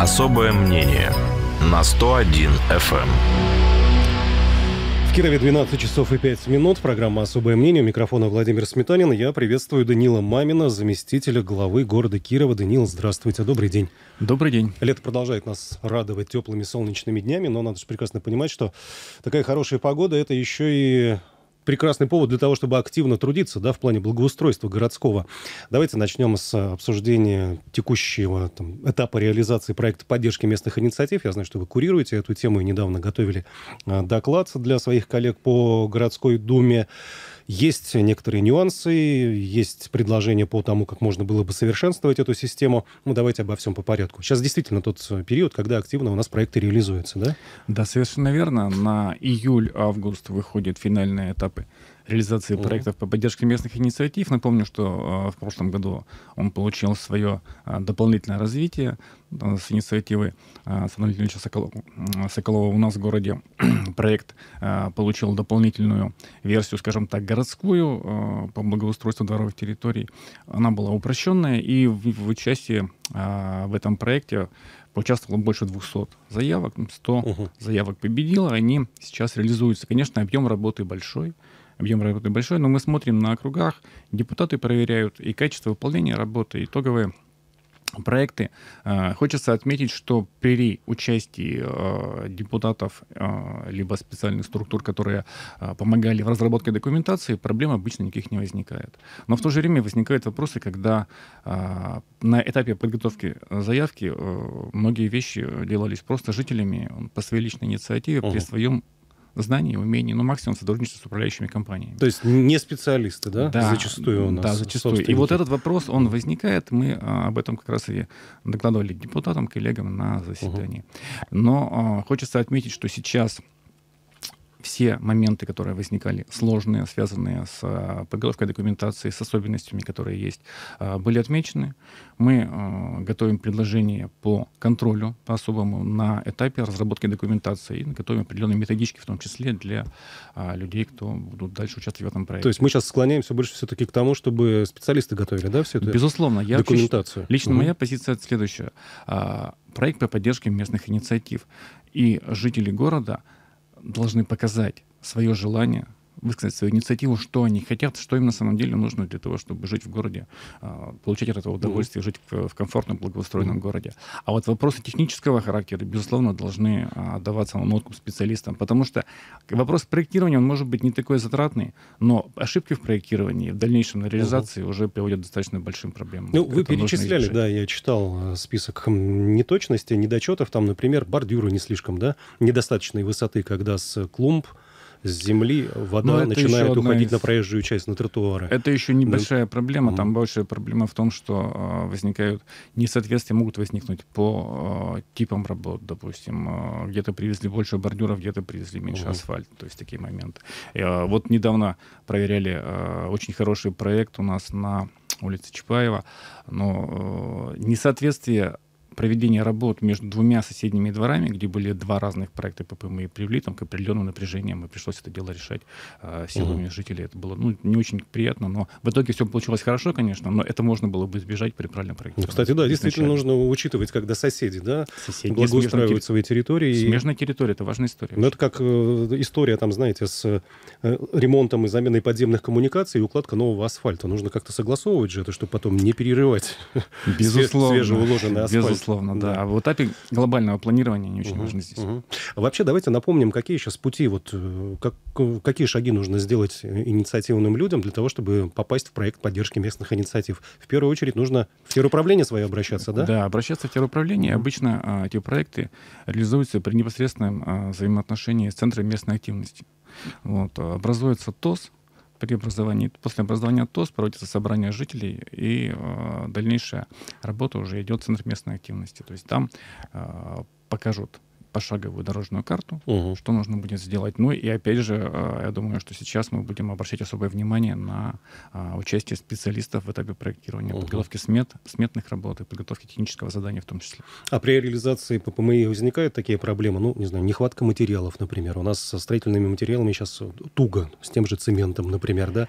Особое мнение на 101 FM. В Кирове 12 часов и 5 минут. Программа «Особое мнение». У микрофона Владимир Сметанин. Я приветствую Данила Мамина, заместителя главы города Кирова. Данил, здравствуйте. Добрый день. Добрый день. Лето продолжает нас радовать теплыми солнечными днями, но надо же прекрасно понимать, что такая хорошая погода – это еще и прекрасный повод для того, чтобы активно трудиться да, в плане благоустройства городского. Давайте начнем с обсуждения текущего там, этапа реализации проекта поддержки местных инициатив. Я знаю, что вы курируете эту тему и недавно готовили а, доклад для своих коллег по городской думе. Есть некоторые нюансы, есть предложения по тому, как можно было бы совершенствовать эту систему. Ну, давайте обо всем по порядку. Сейчас действительно тот период, когда активно у нас проекты реализуются, да? Да, совершенно верно. На июль-август выходят финальные этапы реализации mm-hmm. проектов по поддержке местных инициатив. Напомню, что э, в прошлом году он получил свое э, дополнительное развитие э, с инициативы Саналя Ильича Соколова, Соколова у нас в городе. Проект получил дополнительную версию, скажем так, городскую по благоустройству дворовых территорий. Она была упрощенная, и в, участии в этом проекте поучаствовало больше 200 заявок, 100 uh-huh. заявок победило, они сейчас реализуются. Конечно, объем работы большой, объем работы большой, но мы смотрим на округах, депутаты проверяют и качество выполнения работы, итоговые проекты. А, хочется отметить, что при участии а, депутатов а, либо специальных структур, которые помогали в разработке документации, проблем обычно никаких не возникает. Но в то же время возникают вопросы, когда на этапе подготовки заявки многие вещи делались просто жителями по своей личной инициативе, угу. при своем знаний, умений, ну, максимум сотрудничества с управляющими компаниями. То есть не специалисты, да? Да, зачастую у нас. Да, зачастую. И вот этот вопрос, он возникает, мы а, об этом как раз и докладывали депутатам, коллегам на заседании. Угу. Но а, хочется отметить, что сейчас все моменты, которые возникали, сложные, связанные с а, подготовкой документации, с особенностями, которые есть, а, были отмечены. Мы а, готовим предложение по контролю по особому на этапе разработки документации и готовим определенные методички, в том числе для людей, кто будут дальше участвовать в этом проекте. То есть мы сейчас склоняемся больше все-таки к тому, чтобы специалисты готовили, да, всю эту Безусловно. Я документацию? Лично угу. моя позиция следующая. Проект по поддержке местных инициатив. И жители города — должны показать свое желание высказать свою инициативу, что они хотят, что им на самом деле нужно для того, чтобы жить в городе, а, получать от этого удовольствие, жить в, комфортном, благоустроенном городе. А вот вопросы технического характера, безусловно, должны а, отдаваться на откуп специалистам, потому что вопрос проектирования, он может быть не такой затратный, но ошибки в проектировании в дальнейшем на реализации уже приводят к достаточно большим проблемам. Ну, вы перечисляли, да, я читал э, список неточностей, недочетов, там, например, бордюры не слишком, да, недостаточной высоты, когда с клумб с земли вода начинает уходить из... на проезжую часть, на тротуары. Это еще небольшая да. проблема. Там mm большая проблема в том, что э, возникают несоответствия, могут возникнуть по э, типам работ. Допустим, э, где-то привезли больше бордюров, где-то привезли меньше mm асфальта. То есть такие моменты. Э, вот недавно проверяли э, очень хороший проект у нас на улице Чапаева, но э, несоответствие проведение работ между двумя соседними дворами, где были два разных проекта ПП, мы привели там к определенным напряжениям, и пришлось это дело решать э, силами угу. жителей. Это было ну, не очень приятно, но в итоге все получилось хорошо, конечно, но это можно было бы избежать при правильном проекте. Ну, кстати, да, действительно нужно учитывать, когда соседи, да, соседи благоустраивают свои территории. Смежная территория, это важная история. Ну, это как э, история, там, знаете, с э, ремонтом и заменой подземных коммуникаций и укладка нового асфальта. Нужно как-то согласовывать же это, чтобы потом не перерывать Безусловно. свежеуложенный асфальт. Безусловно безусловно, да. да. А в этапе глобального планирования не очень угу, важно здесь. Угу. Вообще, давайте напомним, какие сейчас пути, вот, э, как, какие шаги нужно сделать инициативным людям для того, чтобы попасть в проект поддержки местных инициатив. В первую очередь нужно в теруправление свое обращаться, да? Да, обращаться в теруправление. Угу. Обычно а, эти проекты реализуются при непосредственном а, взаимоотношении с Центром местной активности. Вот, образуется ТОС, при образовании, после образования ТОС проводится собрание жителей, и э, дальнейшая работа уже идет в Центр местной активности. То есть там э, покажут пошаговую дорожную карту, угу. что нужно будет сделать. Ну и опять же, э, я думаю, что сейчас мы будем обращать особое внимание на а, участие специалистов в этапе проектирования, угу. подготовки смет, сметных работ и подготовки технического задания в том числе. А при реализации ППМИ возникают такие проблемы? Ну, не знаю, нехватка материалов, например. У нас со строительными материалами сейчас туго, с тем же цементом, например, да?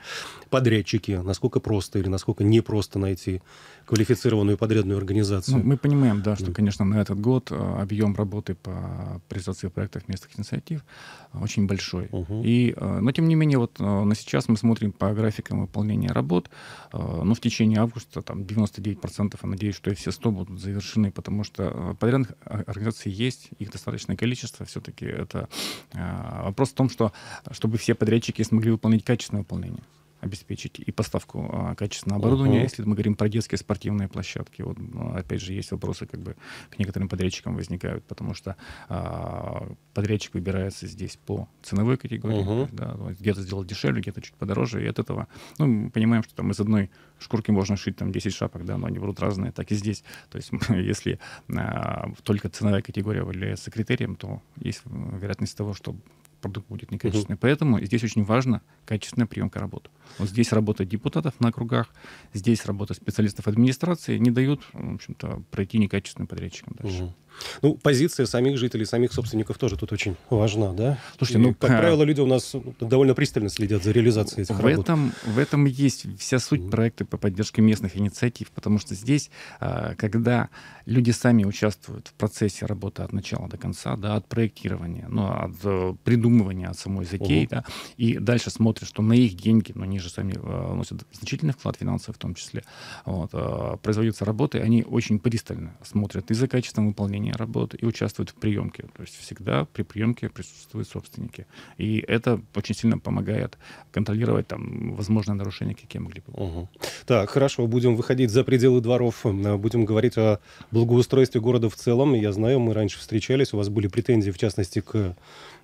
Подрядчики, насколько просто или насколько непросто найти квалифицированную подрядную организацию. Ну, мы понимаем, да, что, да. конечно, на этот год э, объем работы по реализации проектов местных инициатив очень большой. Угу. И, э, но, тем не менее, вот э, на сейчас мы смотрим по графикам выполнения работ, но в течение августа там 99%, я надеюсь, что и все 100 будут завершены, потому что подрядных организаций есть, их достаточное количество. Все-таки это вопрос в том, что чтобы все подрядчики смогли выполнить качественное выполнение обеспечить и поставку а, качественного оборудования. Uh-huh. Если мы говорим про детские спортивные площадки, вот ну, опять же есть вопросы как бы к некоторым подрядчикам возникают, потому что а, подрядчик выбирается здесь по ценовой категории, uh-huh. да, где-то сделать дешевле, где-то чуть подороже, и от этого, ну, мы понимаем, что там из одной шкурки можно шить там 10 шапок, да, но они будут разные, так и здесь. То есть если а, только ценовая категория является критерием, то есть вероятность того, что продукт будет некачественный. Угу. Поэтому здесь очень важна качественная приемка работы. Вот здесь работа депутатов на округах, здесь работа специалистов администрации не дают, в общем-то, пройти некачественным подрядчикам дальше. Угу. Ну, позиция самих жителей, самих собственников тоже тут очень важна, да? Слушайте, ну, как а... правило, люди у нас довольно пристально следят за реализацией этих в работ. Этом, в этом есть вся суть mm проекта по поддержке местных инициатив, потому что здесь, а, когда люди сами участвуют в процессе работы от начала до конца, да, от проектирования, ну, от э, придумывания, от самой затеи, uh да, и дальше смотрят, что на их деньги, но они же сами э, вносят значительный вклад финансовый в том числе, вот, э, производятся работы, они очень пристально смотрят и за качеством выполнения работы и участвуют в приемке. То есть всегда при приемке присутствуют собственники. И это очень сильно помогает контролировать там возможные нарушения, какие могли бы Угу. Так, хорошо, будем выходить за пределы дворов, э, будем говорить о благоустройстве города в целом. Я знаю, мы раньше встречались, у вас были претензии, в частности, к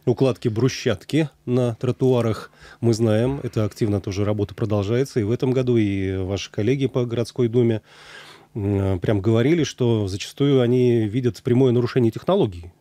укладке брусчатки на тротуарах. Мы знаем, это активно тоже работа продолжается и в этом году, и ваши коллеги по городской думе прям говорили, что зачастую они видят прямое нарушение технологий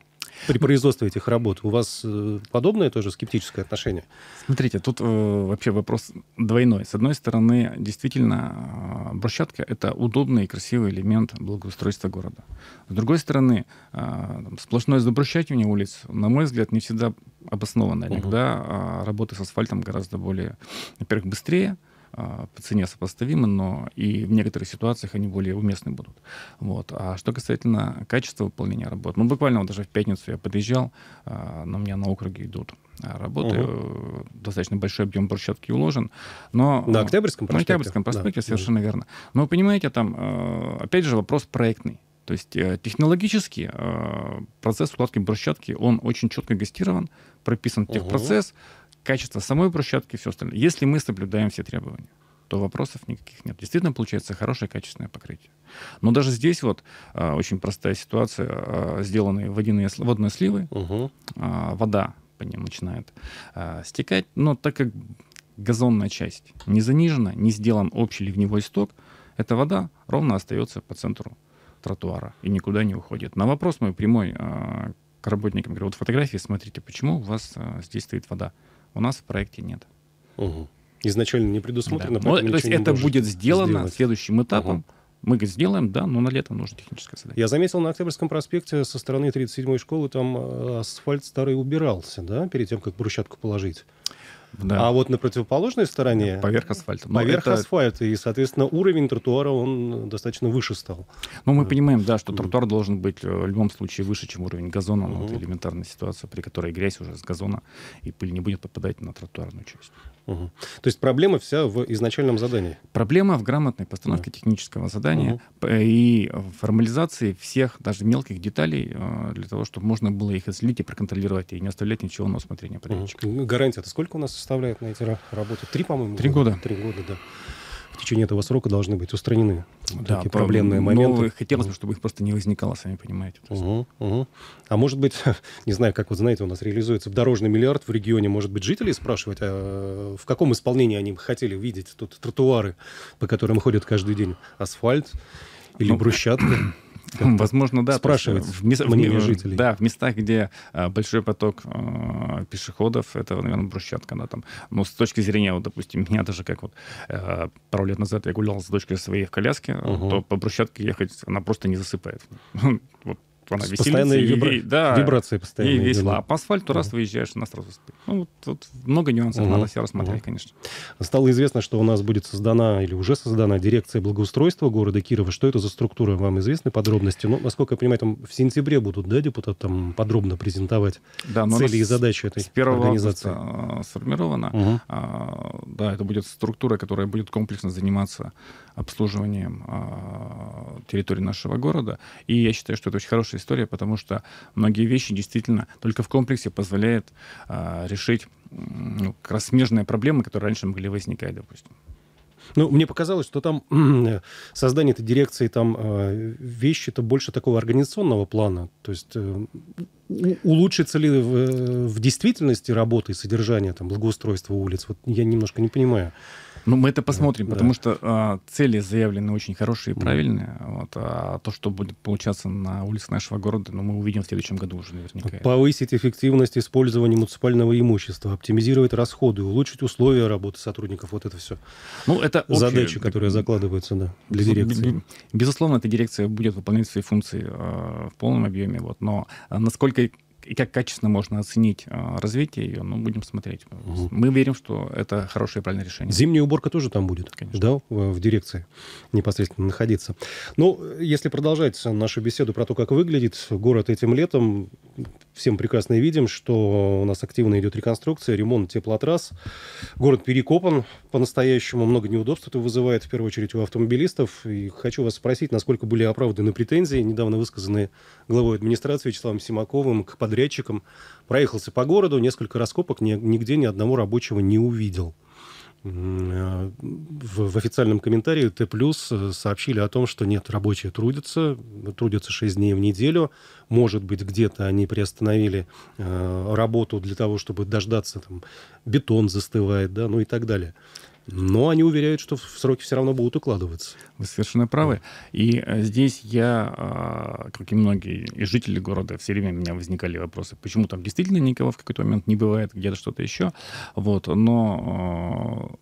при производстве этих работ. У вас э, подобное тоже скептическое отношение? Смотрите, тут э, вообще вопрос двойной. С одной стороны, действительно, э, брусчатка — это удобный и красивый элемент благоустройства города. С другой стороны, э, сплошное забрусчативание улиц, на мой взгляд, не всегда обоснованно. Иногда угу. э, работы с асфальтом гораздо более, во-первых, быстрее, по цене сопоставимы, но и в некоторых ситуациях они более уместны будут. Вот. А что касательно качества выполнения работ, ну, буквально вот даже в пятницу я подъезжал, а, на меня на округе идут работы, угу. достаточно большой объем брусчатки уложен, но... На Октябрьском проспекте? На Октябрьском проспекте, да. совершенно да. верно. Но вы понимаете, там, опять же, вопрос проектный. То есть э, технологически э, процесс укладки брусчатки, он очень четко гастирован, прописан техпроцесс, угу качество самой брусчатки и все остальное. Если мы соблюдаем все требования, то вопросов никаких нет. Действительно получается хорошее качественное покрытие. Но даже здесь вот а, очень простая ситуация. А, сделанные водяные, водные сливы, угу. а, вода по ним начинает а, стекать, но так как газонная часть не занижена, не сделан общий ливневой сток, эта вода ровно остается по центру тротуара и никуда не уходит. На вопрос мой прямой а, к работникам, говорю, вот фотографии, смотрите, почему у вас а, здесь стоит вода? У нас в проекте нет. Угу. Изначально не предусмотрено. Да. Ну, то есть это будет сделано сделать. следующим этапом. Угу. Мы сделаем, да, но на лето нужно техническое задание. Я заметил на Октябрьском проспекте со стороны 37-й школы там э, асфальт старый убирался, да, перед тем, как брусчатку положить. Да. А вот на противоположной стороне... Поверх асфальта. Но поверх это... асфальта. И, соответственно, уровень тротуара, он достаточно выше стал. Ну, мы понимаем, да, что тротуар должен быть э, в любом случае выше, чем уровень газона. Uh-huh. это элементарная ситуация, при которой грязь уже с газона и пыль не будет попадать на тротуарную часть. Угу. То есть проблема вся в изначальном задании? Проблема в грамотной постановке угу. технического задания угу. и формализации всех, даже мелких деталей, э, для того, чтобы можно было их излить и проконтролировать, и не оставлять ничего на усмотрение подрядчика. Угу. Гарантия-то сколько у нас составляет на эти работы? Три, по-моему? Три года. Три года, да в течение этого срока должны быть устранены да, такие проблемные моменты. Но хотелось бы, чтобы их просто не возникало, сами понимаете. Угу, угу. А может быть, не знаю, как вы знаете, у нас реализуется в дорожный миллиард в регионе, может быть, жителей спрашивать, а в каком исполнении они бы хотели видеть тут тротуары, по которым ходят каждый день асфальт или ну, брусчатка? Возможно, да. Спрашивать в, мнение жителей. Да, в местах, где а, большой поток а, пешеходов, это, наверное, брусчатка, да, там. Но с точки зрения, вот, допустим, меня даже как вот а, пару лет назад я гулял с дочкой своей в коляске, угу. то по брусчатке ехать она просто не засыпает. вот она веселится. Вибра... Ей, да, вибрации постоянные. Ей весело. А по асфальту раз выезжаешь, она сразу спит. Ну, вот, вот много нюансов, угу. надо все рассмотреть, угу. конечно. Стало известно, что у нас будет создана или уже создана дирекция благоустройства города Кирова. Что это за структура? Вам известны подробности? Ну, насколько я понимаю, там в сентябре будут, да, депутаты там подробно презентовать да, цели и задачи этой с 1 организации? Августа сформирована. Угу. А, да, это будет структура, которая будет комплексно заниматься обслуживанием а, территории нашего города. И я считаю, что это очень хорошая история, потому что многие вещи действительно только в комплексе позволяют а, решить ну, как раз смежные проблемы, которые раньше могли возникать, допустим. Ну, мне показалось, что там создание этой дирекции, там э, вещи-то больше такого организационного плана. То есть э, улучшится ли в, в действительности работа и содержание там, благоустройства улиц? Вот я немножко не понимаю. Ну, мы это посмотрим, да, потому да. что а, цели заявлены очень хорошие и правильные. Mm. Вот, а то, что будет получаться на улицах нашего города, ну, мы увидим в следующем году уже наверняка. Повысить эффективность использования муниципального имущества, оптимизировать расходы, улучшить условия работы сотрудников. Вот это все. Ну, это задачи, которые закладываются да, для дирекции. Безусловно, эта дирекция будет выполнять свои функции э, в полном объеме. Вот, но насколько и как качественно можно оценить э, развитие ее, ну, будем смотреть. Угу. Мы верим, что это хорошее и правильное решение. Зимняя уборка тоже там будет, Конечно. да, в, в дирекции непосредственно находиться. Ну, если продолжать нашу беседу про то, как выглядит город этим летом, всем прекрасно видим, что у нас активно идет реконструкция, ремонт теплотрасс. Город перекопан по-настоящему, много неудобств это вызывает, в первую очередь, у автомобилистов. И хочу вас спросить, насколько были оправданы претензии, недавно высказанные главой администрации Вячеславом Симаковым к подрядчикам. Проехался по городу, несколько раскопок, нигде ни одного рабочего не увидел в, в официальном комментарии Т+, э, сообщили о том, что нет, рабочие трудятся, трудятся 6 дней в неделю. Может быть, где-то они приостановили э, работу для того, чтобы дождаться, там, бетон застывает, да, ну и так далее. Но они уверяют, что в сроки все равно будут укладываться. Вы совершенно правы. И э, здесь я, а, как и многие и жители города, все время у меня возникали вопросы, почему там действительно никого в какой-то момент не бывает, где-то что-то еще. Вот. Но а,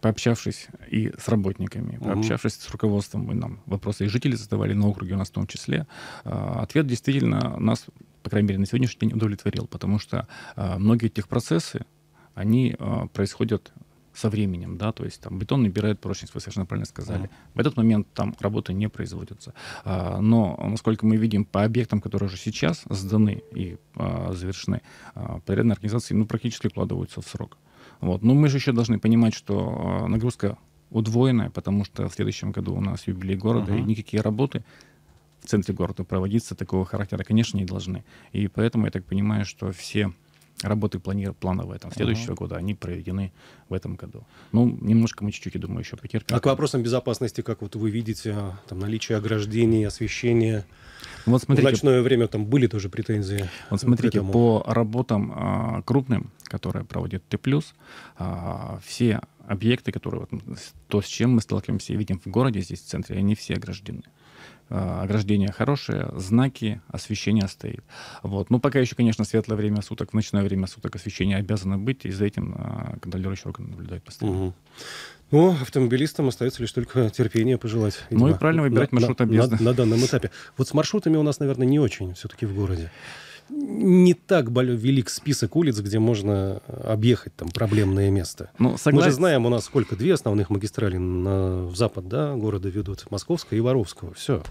пообщавшись и с работниками, пообщавшись с руководством, мы нам вопросы и жители задавали на округе у нас в том числе, а, ответ действительно нас, по крайней мере, на сегодняшний день удовлетворил, потому что многие этих процессы, они происходят со временем, да, то есть там бетон набирает прочность, вы совершенно правильно сказали. Mm. В этот момент там работы не производятся. А, но, насколько мы видим, по объектам, которые уже сейчас сданы и а, завершены, а, порядные организации ну, практически укладываются в срок. Вот. Но мы же еще должны понимать, что а, нагрузка удвоенная, потому что в следующем году у нас юбилей города, uh-huh. и никакие работы в центре города проводиться такого характера, конечно, не должны. И поэтому я так понимаю, что все работы плани... плановые там, следующего uh-huh. года, они проведены в этом году. Ну, немножко мы чуть-чуть, я думаю, еще потерпим. А к вопросам безопасности, как вот вы видите, там, наличие ограждений, освещения? Ну, вот смотрите, в ночное время там были тоже претензии? Вот смотрите, по работам а, крупным, которые проводит Т+, а, все объекты, которые вот, то, с чем мы сталкиваемся и видим в городе, здесь в центре, они все ограждены. Э, ограждение хорошее, знаки, освещение стоит. Вот. Ну, пока еще, конечно, светлое время суток, в ночное время суток освещение обязано быть, и за этим э, контролирующий орган наблюдает постоянно. Угу. Ну, автомобилистам остается лишь только терпение пожелать. Видимо, ну и правильно выбирать маршрут. На, на, на данном этапе. Вот с маршрутами у нас, наверное, не очень все-таки в городе. Не так велик список улиц, где можно объехать там проблемное место. Ну, согласен. Мы же знаем, у нас сколько? Две основных магистрали на, в запад да, города ведут. Московская и Воровского. Все.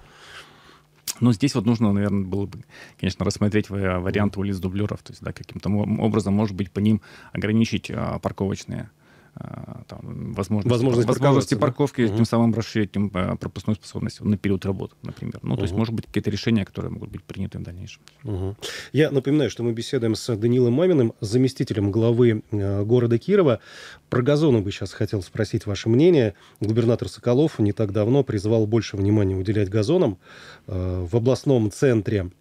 Но здесь вот нужно, наверное, было бы, конечно, рассмотреть варианты улиц дублеров, то есть, да, каким-то образом, может быть, по ним ограничить а, парковочные там, возможности, возможности, возможности парковки, да? тем самым расширить тем, а, пропускную способность на период работы, например. Ну, то угу. есть, может быть, какие-то решения, которые могут быть приняты в дальнейшем. Угу. Я напоминаю, что мы беседуем с Данилом Маминым, заместителем главы э, города Кирова. Про газоны бы сейчас хотел спросить ваше мнение. Губернатор Соколов не так давно призвал больше внимания уделять газонам. Э, в областном центре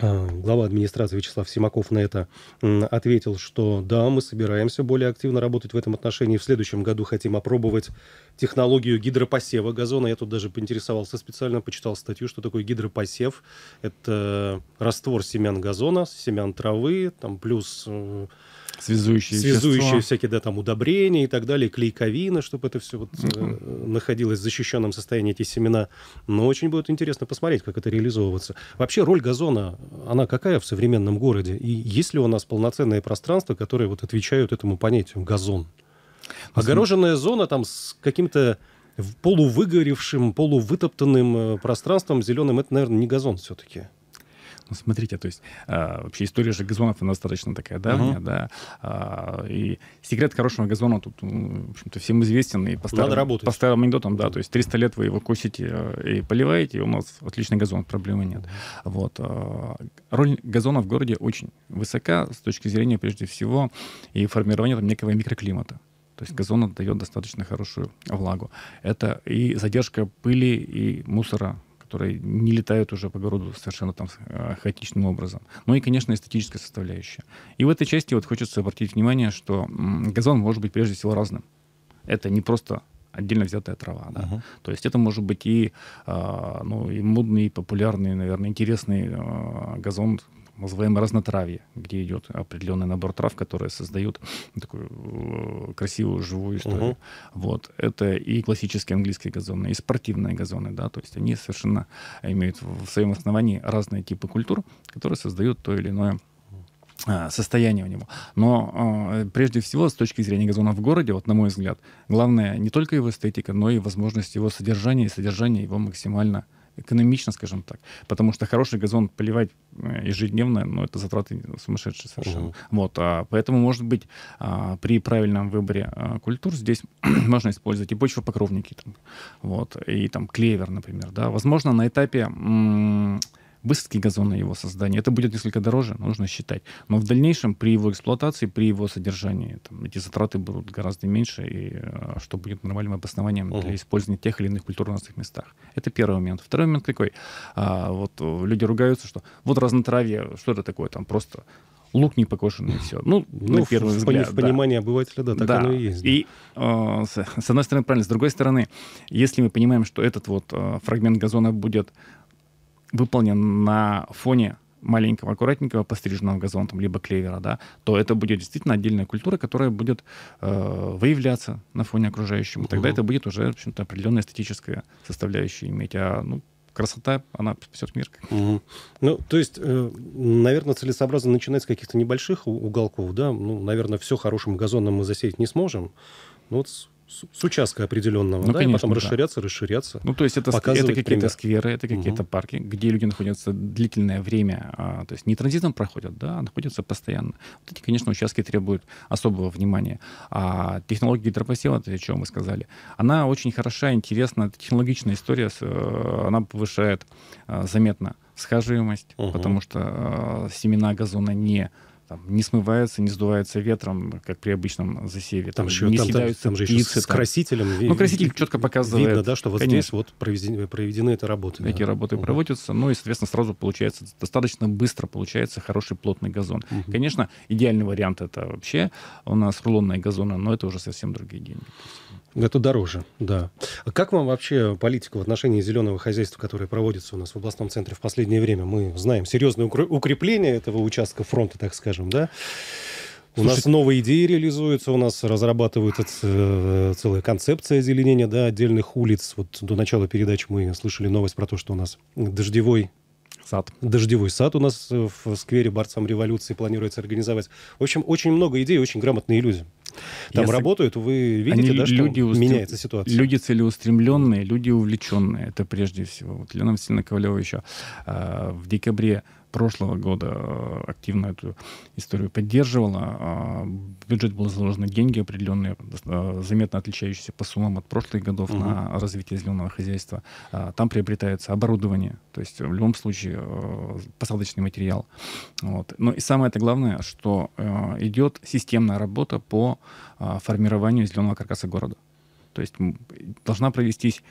глава администрации Вячеслав Симаков на это ответил, что да, мы собираемся более активно работать в этом отношении. В следующем году хотим опробовать технологию гидропосева газона. Я тут даже поинтересовался специально, почитал статью, что такое гидропосев. Это раствор семян газона, семян травы, там плюс э, связующие, связующие вещества. всякие, да, там удобрения и так далее, клейковина, чтобы это все вот э, находилось в защищенном состоянии, эти семена. Но очень будет интересно посмотреть, как это реализовываться. Вообще роль газона, она какая в современном городе? И есть ли у нас полноценные пространства, которые вот отвечают этому понятию газон? Огороженная зона там с каким-то полувыгоревшим, полувытоптанным э, пространством зеленым, это, наверное, не газон все-таки. Ну, смотрите, то есть а, вообще история же газонов она достаточно такая давняя, uh-huh. да. А, и секрет хорошего газона тут, в общем-то, всем известен. И по старым, Надо работать. По старым анекдотам, да, то есть 300 лет вы его косите э, и поливаете, и у нас отличный газон, проблемы нет. Вот. А, роль газона в городе очень высока с точки зрения, прежде всего, и формирования там некого микроклимата. То есть газон отдает достаточно хорошую влагу. Это и задержка пыли и мусора которые не летают уже по городу совершенно там э, хаотичным образом. Ну и, конечно, эстетическая составляющая. И в этой части вот хочется обратить внимание, что газон может быть прежде всего разным. Это не просто отдельно взятая трава. Да? Uh-huh. То есть это может быть и, э, ну, и модный, и популярный, наверное, интересный э, газон, называемое разнотравье, где идет определенный набор трав, которые создают такую э, красивую живую историю. Uh-huh. Вот. Это и классические английские газоны, и спортивные газоны, да, то есть они совершенно имеют в своем основании разные типы культур, которые создают то или иное а, состояние у него. Но э, прежде всего, с точки зрения газона в городе, вот на мой взгляд, главное не только его эстетика, но и возможность его содержания и содержание его максимально экономично, скажем так. Потому что хороший газон поливать э, ежедневно, ну, это затраты сумасшедшие совершенно. Угу. Вот, а, поэтому, может быть, а, при правильном выборе а, культур здесь можно использовать и почвопокровники, там, вот, и там клевер, например, да. Возможно, на этапе м- высадки газона его создания. Это будет несколько дороже, нужно считать. Но в дальнейшем при его эксплуатации, при его содержании, там, эти затраты будут гораздо меньше, и э, что будет нормальным обоснованием uh-huh. для использования тех или иных культурных местах. Это первый момент. Второй момент какой? А, вот э, люди ругаются, что вот разнотравье, что это такое, там просто лук не покошенный, и все. Ну, ну на первый в, взгляд. В понимании да. обывателя, да, так да. оно и есть. Да. И э, с, с одной стороны, правильно, с другой стороны, если мы понимаем, что этот вот э, фрагмент газона будет выполнен на фоне маленького, аккуратненького постриженного газона, там, либо клевера, да, то это будет действительно отдельная культура, которая будет э, выявляться на фоне окружающего. Угу. Тогда это будет уже, в общем-то, определенная эстетическая составляющая иметь. А, ну, красота, она спасет мир. Угу. Ну, то есть, э, наверное, целесообразно начинать с каких-то небольших уголков, да? Ну, наверное, все хорошим газоном мы засеять не сможем. Ну, вот с участка определенного, ну, да, конечно, и потом да. расширяться, расширяться. Ну, то есть это, это какие-то скверы, это какие-то угу. парки, где люди находятся длительное время, а, то есть не транзитом проходят, да, а находятся постоянно. Вот эти, конечно, участки требуют особого внимания. А технология гидропосева, о чем мы сказали, она очень хороша, интересна, технологичная история, э, она повышает а, заметно схоживаемость, угу. потому что а, семена газона не там, не смывается, не сдувается ветром, как при обычном засеве. Там, там еще, не там, съедаются там, там же. Еще с красителем. Ну, краситель четко показывает. Видно, да, что вот конечно, здесь вот проведены, проведены эти работы. Эти да. работы угу. проводятся, ну и, соответственно, сразу получается, достаточно быстро получается хороший плотный газон. Угу. Конечно, идеальный вариант это вообще у нас рулонные газоны, но это уже совсем другие деньги. Это дороже, да. А как вам вообще политика в отношении зеленого хозяйства, которая проводится у нас в областном центре в последнее время? Мы знаем серьезное укрепление этого участка фронта, так скажем, да? У Слушай, нас новые идеи реализуются, у нас разрабатывается э, целая концепция озеленения да, отдельных улиц. Вот до начала передачи мы слышали новость про то, что у нас дождевой сад. Дождевой сад у нас в сквере борцам революции планируется организовать. В общем, очень много идей, очень грамотные люди. Там Я работают, вы видите, Они, да, что люди устрем... меняется ситуация? Люди целеустремленные, люди увлеченные, это прежде всего. Вот Лена Васильевна Ковалева еще э, в декабре прошлого года э, активно эту историю поддерживала. А, в бюджет были заложены деньги определенные, э, заметно отличающиеся по суммам от прошлых годов угу. на развитие зеленого хозяйства. А, там приобретается оборудование, то есть в любом случае э, посадочный материал. Вот. Но и самое это главное, что идет системная работа по формированию зеленого каркаса города. То есть должна провестись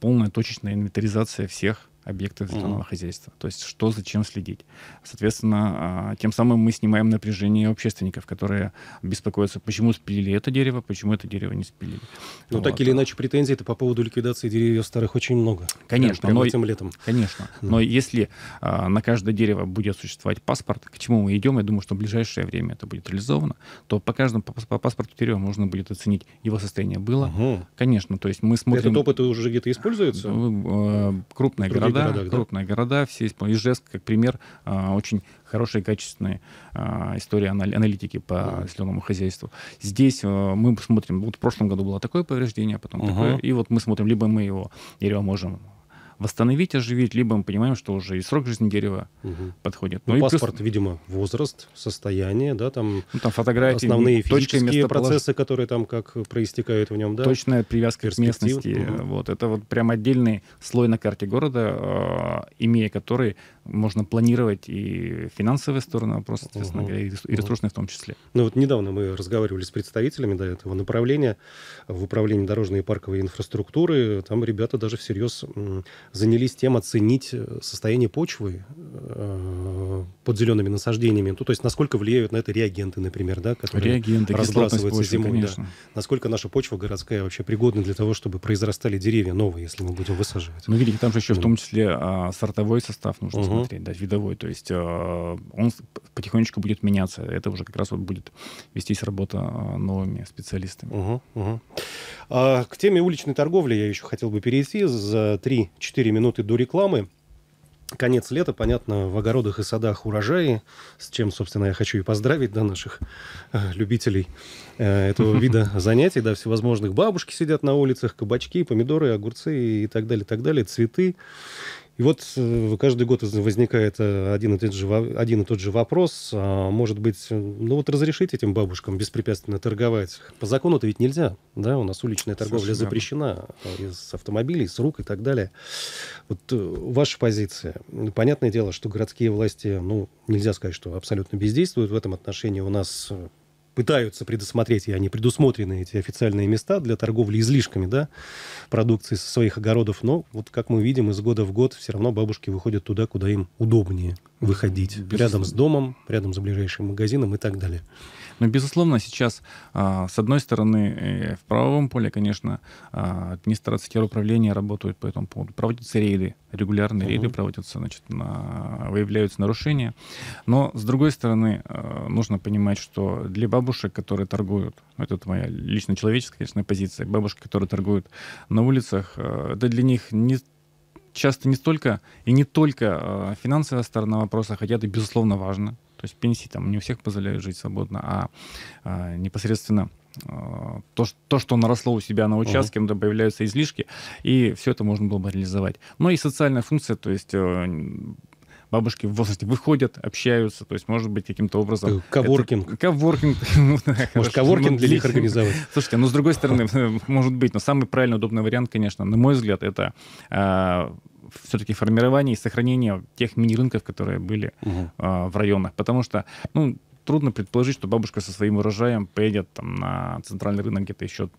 полная точечная инвентаризация всех объекты зеленого uh-huh. хозяйства. То есть что, зачем следить. Соответственно, а, тем самым мы снимаем напряжение общественников, которые беспокоятся, почему спилили это дерево, почему это дерево не спилили. Ну, вот. так или иначе, претензий-то по поводу ликвидации деревьев старых очень много. Конечно. Прямо, но, этим летом. Конечно. Mm. Но если а, на каждое дерево будет существовать паспорт, к чему мы идем, я думаю, что в ближайшее время это будет реализовано, то по каждому по, по паспорту дерева можно будет оценить его состояние было. Uh-huh. Конечно, то есть мы смотрим... Этот опыт уже где-то используется? Э, крупные города, городах, крупные да? города, все используют. Ижевск, как пример, а, очень хорошая и качественная а, история аналитики по uh-huh. зеленому хозяйству. Здесь э, мы смотрим, вот в прошлом году было такое повреждение, потом uh-huh. такое, и вот мы смотрим, либо мы его дерево можем восстановить, оживить, либо мы понимаем, что уже и срок жизни дерева угу. подходит. Ну, ну паспорт, плюс... видимо, возраст, состояние, да, там, ну, там фотографии, основные физические процессы, которые там как проистекают в нем, да. Точная привязка к местности. Угу. Вот, это вот прям отдельный слой на карте города, э, имея который можно планировать и финансовые стороны вопроса, соответственно, угу. и ресурсные в том числе. Ну вот недавно мы разговаривали с представителями да, этого направления в управлении дорожной и парковой инфраструктуры. Там ребята даже всерьез занялись тем оценить э, состояние почвы э, под зелеными насаждениями. Ну, то есть насколько влияют на это реагенты, например, да, которые реагенты, разбрасываются почвы, зимой. Да. Насколько наша почва городская вообще пригодна для того, чтобы произрастали деревья новые, если мы будем высаживать. Ну, видите, там же еще в том числе а, сортовой состав нужно угу. смотреть, да, видовой. То есть а, он потихонечку будет меняться. Это уже как раз вот будет вестись работа а, новыми специалистами. Угу, угу. А, к теме уличной торговли я еще хотел бы перейти за 3-4 минуты до рекламы. Конец лета, понятно, в огородах и садах урожаи, с чем, собственно, я хочу и поздравить да, наших э, любителей э, этого вида занятий. Да, всевозможных бабушки сидят на улицах, кабачки, помидоры, огурцы и так далее, так далее, цветы. И вот э, каждый год возникает э, один и тот же, один и тот же вопрос. А, может быть, ну вот разрешить этим бабушкам беспрепятственно торговать? По закону это ведь нельзя. Да? У нас уличная торговля Слушай, запрещена. Да. Из автомобилей, с рук и так далее. Вот э, ваша позиция. Понятное дело, что городские власти, ну, нельзя сказать, что абсолютно бездействуют в этом отношении. У нас пытаются предусмотреть, и они предусмотрены, эти официальные места для торговли излишками, да, продукции со своих огородов, но вот как мы видим, из года в год все равно бабушки выходят туда, куда им удобнее выходить. Безусловно. Рядом с домом, рядом с ближайшим магазином и так далее. Но, безусловно, сейчас, а, с одной стороны, э, в правовом поле, конечно, а, администрация теруправления работают по этому поводу. Проводятся рейды, регулярные uh-huh. рейды проводятся, значит, на, выявляются нарушения. Но, с другой стороны, а, нужно понимать, что для бабушек, которые торгуют, это моя лично человеческая, конечно, позиция, бабушки, которые торгуют на улицах, это для них не часто не столько и не только финансовая сторона вопроса, хотя это, безусловно, важно. То есть пенсии там не у всех позволяют жить свободно, а, а непосредственно а, то, то, что наросло у себя на участке, uh-huh. появляются излишки, и все это можно было бы реализовать. Но и социальная функция, то есть э, бабушки в возрасте выходят, общаются, то есть, может быть, каким-то образом... Коворкинг. Коворкинг. Может, коворкинг для них организовать. Слушайте, ну, с другой стороны, может быть, но самый правильный, удобный вариант, конечно, на мой взгляд, это а, все-таки формирование и сохранение тех мини-рынков, которые были угу. э, в районах. Потому что, ну, трудно предположить, что бабушка со своим урожаем поедет там, на центральный рынок где-то еще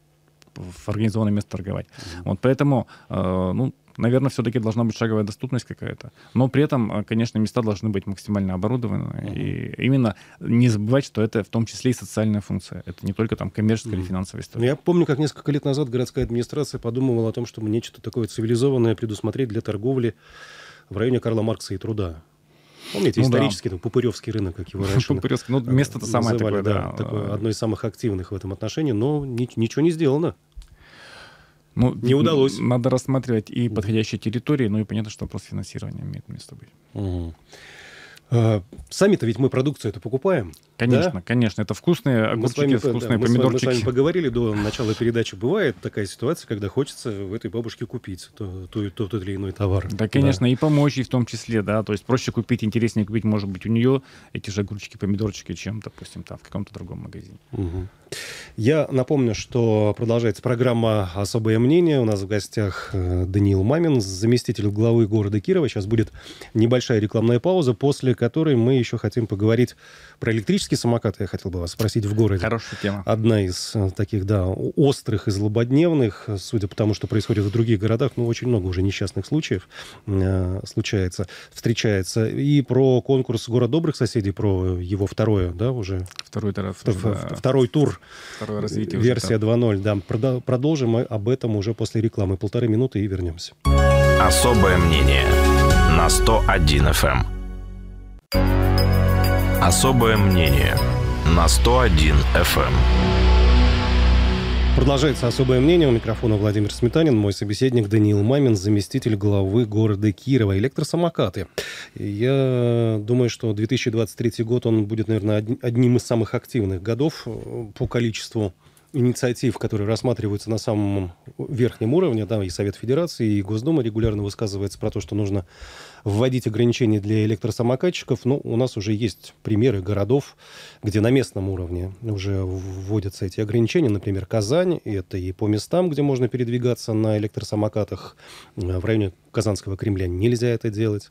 в организованное место торговать. Вот поэтому, э, ну, наверное, все-таки должна быть шаговая доступность какая-то. Но при этом, э, конечно, места должны быть максимально оборудованы. Uh-huh. И именно не забывать, что это в том числе и социальная функция. Это не только там коммерческая uh-huh. или финансовая история. Я помню, как несколько лет назад городская администрация подумывала о том, чтобы нечто такое цивилизованное предусмотреть для торговли в районе Карла Маркса и Труда. Помните, ну, исторический, да. там, Пупыревский рынок, как его раньше Пупыревский, ну, место-то самое называли, такое, да. да. Такое, одно из самых активных в этом отношении, но ни, ничего не сделано. Ну, не удалось. Надо рассматривать и подходящие территории, ну и понятно, что вопрос финансирования имеет место быть. Угу. А, сами-то ведь мы продукцию это покупаем. Конечно, да? конечно. Это вкусные огурчики, вами, вкусные да, помидорчики. Мы с вами поговорили до начала передачи. Бывает такая ситуация, когда хочется в этой бабушке купить тот, тот, тот или иной товар. Да, конечно, да. и помочь, и в том числе, да. То есть проще купить, интереснее купить, может быть, у нее эти же огурчики, помидорчики, чем, допустим, там в каком-то другом магазине. Угу. Я напомню, что продолжается программа «Особое мнение». У нас в гостях э, Даниил Мамин, заместитель главы города Кирова. Сейчас будет небольшая рекламная пауза, после которой мы еще хотим поговорить про электрические самокаты. Я хотел бы вас спросить в городе. Хорошая тема. Одна из э, таких, да, острых и злободневных, судя по тому, что происходит в других городах, ну, очень много уже несчастных случаев э, случается, встречается. И про конкурс «Город добрых соседей», про его второе, да, уже... Второй, раз, да, второй тур. Второе развитие. Версия 2.0, да. Продолжим мы об этом уже после рекламы. Полторы минуты и вернемся. Особое мнение на 101 FM. Особое мнение на 101 FM. Эм. Продолжается особое мнение. У микрофона Владимир Сметанин, мой собеседник Даниил Мамин, заместитель главы города Кирова. Электросамокаты. Я думаю, что 2023 год, он будет, наверное, одним из самых активных годов э, по количеству инициатив, которые рассматриваются на самом верхнем уровне, да, и Совет Федерации, и Госдума регулярно высказывается про то, что нужно вводить ограничения для электросамокатчиков. Ну, у нас уже есть примеры городов, где на местном уровне уже вводятся эти ограничения. Например, Казань. Это и по местам, где можно передвигаться на электросамокатах. В районе Казанского Кремля нельзя это делать.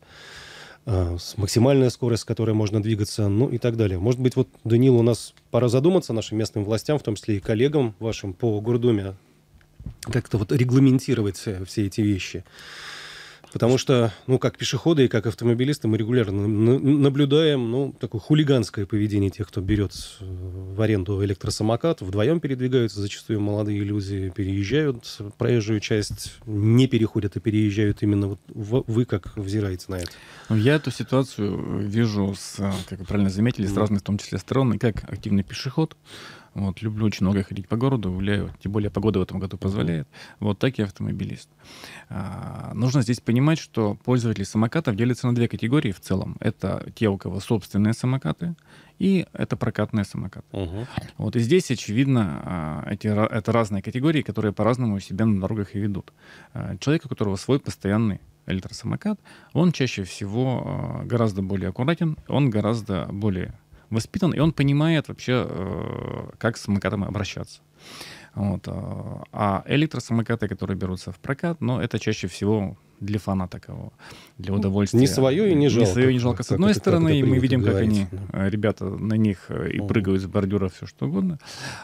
А, максимальная скорость, с которой можно двигаться, ну и так далее. Может быть, вот, Данил, у нас пора задуматься нашим местным властям, в том числе и коллегам вашим по Гордуме, как-то вот регламентировать все эти вещи. Потому что, ну, как пешеходы и как автомобилисты, мы регулярно наблюдаем, ну, такое хулиганское поведение тех, кто берет в аренду электросамокат, вдвоем передвигаются, зачастую молодые люди переезжают проезжую часть, не переходят и переезжают. Именно вот вы как взираете на это? Ну, я эту ситуацию вижу, с, как вы правильно заметили, с разных, в том числе, сторон, и как активный пешеход, вот, люблю очень много ходить по городу, гуляю, тем более погода в этом году позволяет. Вот так и автомобилист. А, нужно здесь понимать, что пользователи самокатов делятся на две категории в целом. Это те, у кого собственные самокаты, и это прокатные самокаты. Угу. Вот и здесь, очевидно, а, эти, это разные категории, которые по-разному себя на дорогах и ведут. А, человек, у которого свой постоянный электросамокат, он чаще всего а, гораздо более аккуратен, он гораздо более воспитан, и он понимает вообще, э, как с самокатом обращаться. Вот. Э, а электросамокаты, которые берутся в прокат, но это чаще всего для фана такого, для ну, удовольствия. Не свое и не жалко. Не свое и не жалко. С одной это, стороны, и мы видим, как они, да. ребята, на них э, и прыгают с бордюров, все что угодно.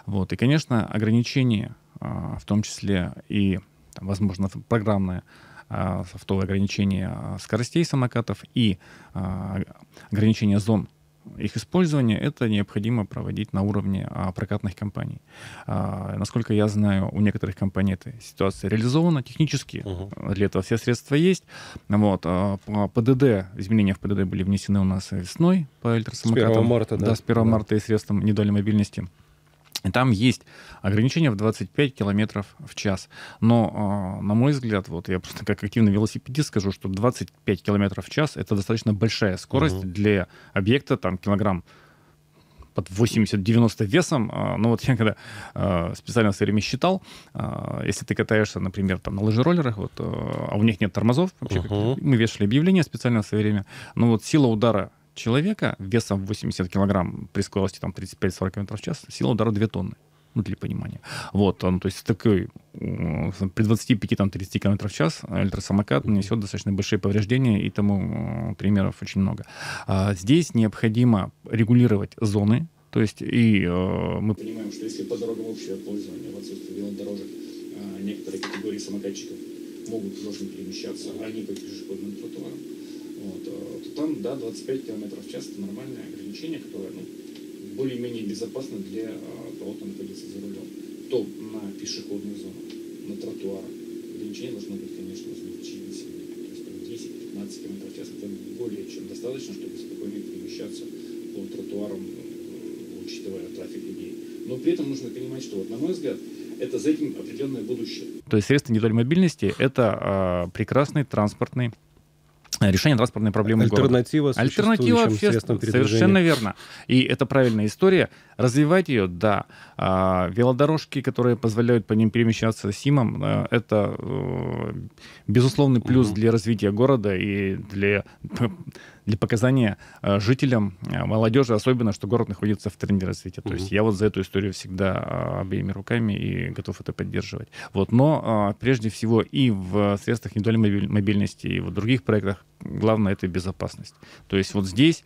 Вот. И, конечно, ограничения, в том числе и, там, возможно, программное софтовое ограничение скоростей самокатов и ограничение зон их использование, это необходимо проводить на уровне а, прокатных компаний. А, насколько я знаю, у некоторых компаний эта ситуация реализована технически. Угу. Для этого все средства есть. Вот. А, ПДД, изменения в ПДД были внесены у нас весной по электросамокатам. С 1 марта, да? Да, с 1 да. марта и средством индивидуальной мобильности. Там есть ограничение в 25 километров в час. Но, на мой взгляд, вот я просто как активный велосипедист скажу, что 25 километров в час это достаточно большая скорость угу. для объекта, там, килограмм под 80-90 весом. Ну вот я когда специально в свое время считал, если ты катаешься, например, там на лыжероллерах, вот, а у них нет тормозов, вообще, uh-huh. мы вешали объявление специально в свое время, но вот сила удара человека весом 80 килограмм при скорости там 35-40 км в час, сила удара 2 тонны. Ну, для понимания. Вот, он, то есть такой, при 25-30 км в час электросамокат несет достаточно большие повреждения, и тому примеров очень много. А здесь необходимо регулировать зоны, то есть и э, мы понимаем, что если по дорогам общего пользования в отсутствии велодорожек э, некоторые категории самокатчиков могут должны перемещаться, они по пешеходным тротуарам, вот, э, то там, да, 25 км в час это нормальное ограничение, которое ну, более-менее безопасно для а, того, кто находится за рулем. То на пешеходную зону, на тротуарах ограничение должно быть, конечно, значительно сильнее. То есть 10-15 км в час это более чем достаточно, чтобы спокойно перемещаться по тротуарам, э, учитывая трафик людей. Но при этом нужно понимать, что, вот, на мой взгляд, это за этим определенное будущее. То есть средства индивидуальной мобильности — это э, прекрасный транспортный решение транспортной проблемы Альтернатива города. Альтернатива вообще совершенно верно. И это правильная история. Развивать ее, да. А, велодорожки, которые позволяют по ним перемещаться СИМом, э, это э, безусловный плюс угу. для развития города и для для показания э, жителям, э, молодежи особенно, что город находится в тренде развития. То есть я вот за эту историю всегда обеими руками и готов это поддерживать. Вот, но прежде всего и в средствах индивидуальной мобильности, и в других проектах главное это безопасность. То есть вот здесь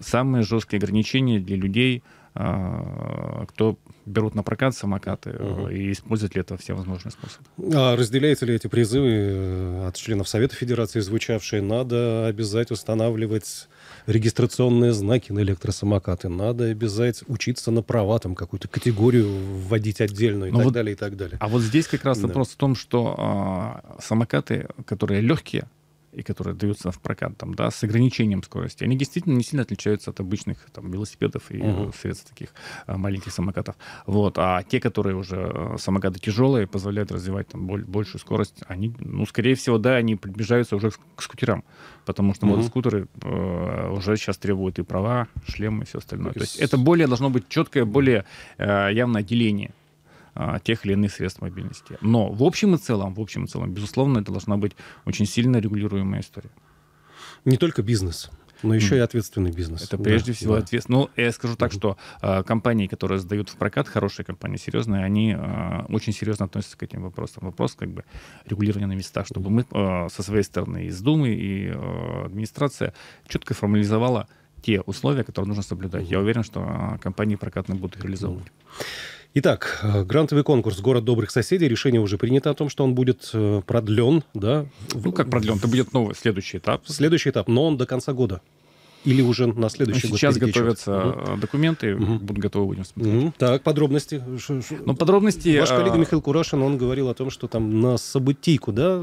самые жесткие ограничения для людей, а, кто берут на прокат самокаты угу. и используют ли это все возможные способы. А разделяете ли эти призывы э, от членов Совета Федерации, звучавшие, надо обязать устанавливать регистрационные знаки на электросамокаты, надо обязать учиться на права, там какую-то категорию вводить отдельную и ну так вот, далее, и так далее. А вот здесь как раз да. вопрос в том, что а, самокаты, которые легкие, и которые даются в прокат, там, да, с ограничением скорости, они действительно не сильно отличаются от обычных там, велосипедов и uh-huh. средств таких а, маленьких самокатов. Вот. А те, которые уже а, самокаты тяжелые, позволяют развивать там боль, большую скорость, они, ну, скорее всего, да, они приближаются уже к скутерам, потому что uh-huh. мотоскутеры э, уже сейчас требуют и права, шлемы и все остальное. То есть это более должно быть четкое, более э, явное деление а, тех или иных средств мобильности. Но в общем и целом, в общем и целом, безусловно, это должна быть очень сильно регулируемая история. Не только бизнес, но еще и ответственный бизнес. Это прежде да, всего да. ответственный. Ну, я скажу так, что э, компании, которые сдают в прокат, хорошие компании, серьезные, они э, очень серьезно относятся к этим вопросам. Вопрос как бы регулирования на местах, чтобы мы э, со своей стороны из Думы и э, администрация четко формализовала те условия, которые нужно соблюдать. Я уверен, что э, компании прокатные будут их реализовывать. Итак, э, грантовый конкурс «Город добрых соседей». Решение уже принято о том, что он будет э, продлен, да? Ну, как продлен? Это будет новый, следующий этап. Следующий этап, но он до конца года. Или уже на следующий год Сейчас готовятся угу. документы, угу. будут готовы, будем смотреть. Угу. Так, подробности. Ну, подробности... Ваш коллега а, Михаил Курашин, он говорил о том, что там на событийку, да,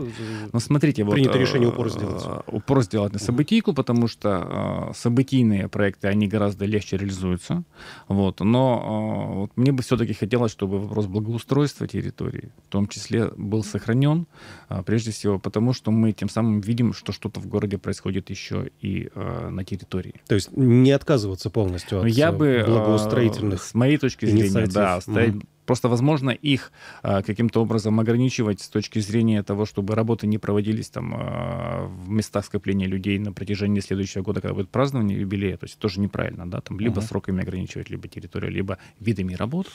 ну, смотрите, принято вот, решение упор сделать. Упор сделать на событийку, потому что событийные проекты, они гораздо легче реализуются. Вот. Но вот, мне бы все-таки хотелось, чтобы вопрос благоустройства территории в том числе был сохранен, прежде всего потому, что мы тем самым видим, что что-то в городе происходит еще и на территории территории. То есть не отказываться полностью от Я бы, э, благоустроительных С моей точки зрения, да, оставить, mm Просто, возможно, их а, каким-то образом ограничивать с точки зрения того, чтобы работы не проводились там а, в местах скопления людей на протяжении следующего года, когда будет празднование юбилея. То есть тоже неправильно, да, там либо uh-huh. сроками ограничивать, либо территорию, либо видами работ.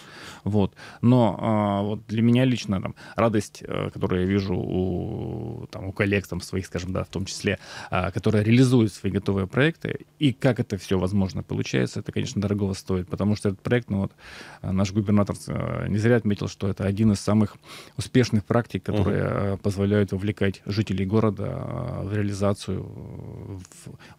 Вот. Но а, вот для меня лично там радость, которую я вижу у, там, у коллег там своих, скажем, да, в том числе, которые реализуют свои готовые проекты, и как это все возможно получается, это, конечно, дорого стоит, потому что этот проект, ну вот, наш губернатор не зря отметил, что это один из самых успешных практик, которые uh-huh. позволяют вовлекать жителей города э, в реализацию, в,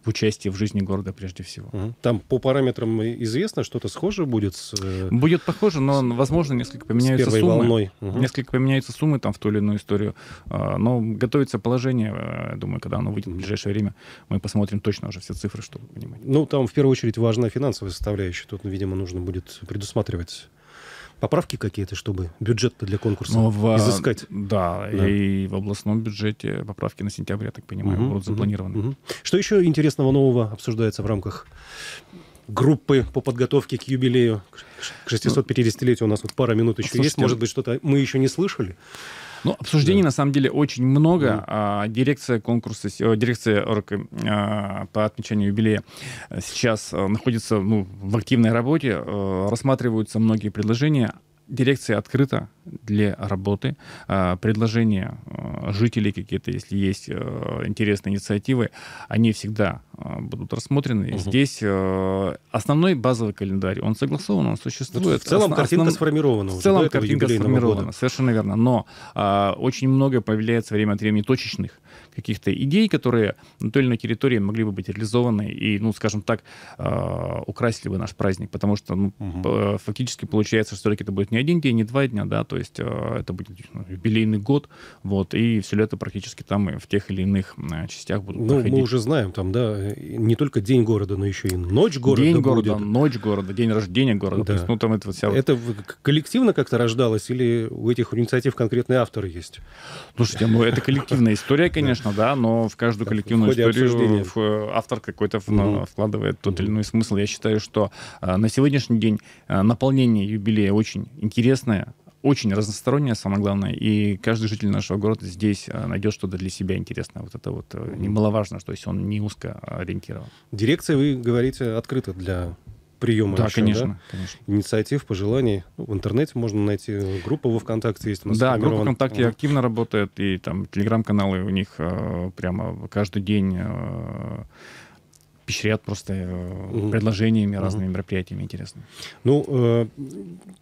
в участие в жизни города прежде всего. Uh-huh. Там по параметрам известно, что-то схоже будет с... Будет похоже, но, возможно, несколько поменяются суммы. Волной. Uh-huh. Несколько поменяются суммы там в ту или иную историю. Но готовится положение, думаю, когда оно выйдет в ближайшее время, мы посмотрим точно уже все цифры, чтобы понимать. Ну, там в первую очередь важна финансовая составляющая. Тут, видимо, нужно будет предусматривать поправки какие-то, чтобы бюджет для конкурса ну, в, изыскать. Да, да, и в областном бюджете поправки на сентябрь, я так понимаю, угу, будут запланированы. Угу. Что еще интересного нового обсуждается в рамках группы по подготовке к юбилею, к 650-летию? У нас вот пара минут еще Слушайте, есть. Может быть, что-то мы еще не слышали? Ну, обсуждений да. на самом деле очень много. Mm. А, дирекция конкурса, дирекция ОРК а, по отмечанию юбилея сейчас а, находится ну, в активной работе. А, рассматриваются многие предложения дирекция открыта для работы. А, предложения жителей какие-то, если есть интересные инициативы, они всегда будут рассмотрены. Угу. Здесь основной базовый календарь, он согласован, он существует. В целом Основ... картинка сформирована. В целом картинка сформирована, года. совершенно верно. Но очень много появляется время от времени точечных каких-то идей, которые на той или иной территории могли бы быть реализованы и, ну, скажем так, украсили бы наш праздник, потому что ну, угу. фактически получается, что это будет не один день, не два дня, да, то есть э, это будет ну, юбилейный год, вот, и все лето практически там и в тех или иных э, частях будут Ну, проходить. мы уже знаем, там, да, не только день города, но еще и ночь города День будет. города, ночь города, день рождения города, да. то есть, ну, там это вся... Это коллективно как-то рождалось или у этих инициатив конкретный автор есть? Слушайте, ну, это коллективная история, конечно, да, но в каждую коллективную историю э, автор какой-то вкладывает тот или иной смысл. Я считаю, что на сегодняшний день наполнение юбилея очень интересное, очень разносторонняя, самое главное, и каждый житель нашего города здесь а, найдет что-то для себя интересное. Вот это вот э, немаловажно, что есть он не узко ориентирован. Дирекция, вы говорите, открыта для приема Да, еще, конечно, да? конечно. инициатив, пожеланий. Ну, в интернете можно найти группу во ВКонтакте есть. у нас Да, группа. ВКонтакте Ага. активно работает, и там телеграм-каналы у них э, прямо каждый день э, пещерят просто э, Мгм. предложениями, разными мероприятиями интересными. Ну,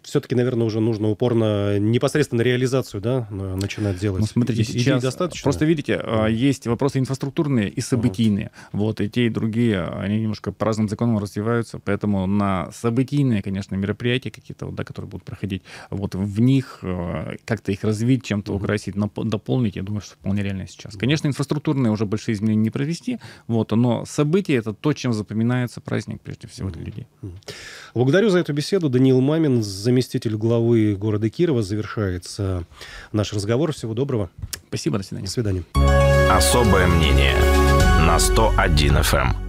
все-таки, наверное, уже нужно упорно непосредственно реализацию, да, на- начинать делать. Ну, смотрите, И- сейчас достаточно. просто видите, а, есть вопросы инфраструктурные и событийные. Вот, и те, и другие, они немножко по разным законам развиваются, поэтому на событийные, конечно, мероприятия какие-то, вот, да, которые будут проходить, вот в них э, как-то их развить, чем-то Мгм. украсить, дополнить, я думаю, что вполне реально сейчас. Конечно, инфраструктурные уже большие изменения не провести, вот, но события — это то, чем запоминается праздник, прежде всего, для людей. Благодарю за эту беседу. Даниил Мамин, заместитель главы города Кирова. Завершается наш разговор. Всего доброго. Спасибо, до свидания. До свидания. Особое мнение на 101 FM.